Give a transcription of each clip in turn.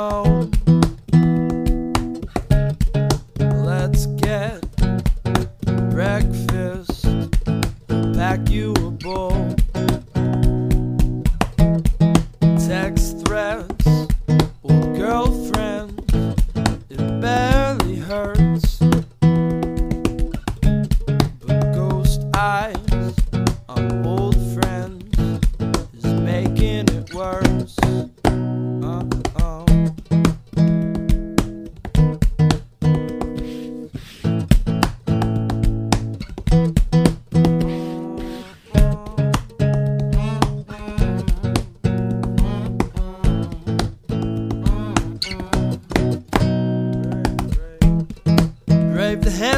home. Let's get breakfast. Pack you a bowl. Text threats with girlfriends. It barely hurts. But ghost eyes on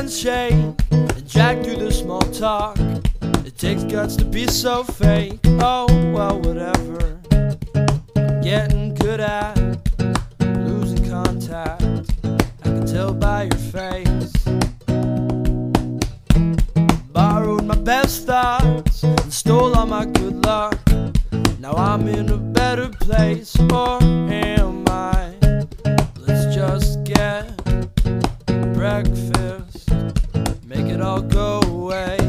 and jack through the small talk. It takes guts to be so fake. Oh, well, whatever. Getting good at losing contact. I can tell by your face. Borrowed my best thoughts and stole all my good luck. Now I'm in a better place, or am I? Let's just get breakfast, make it all go away.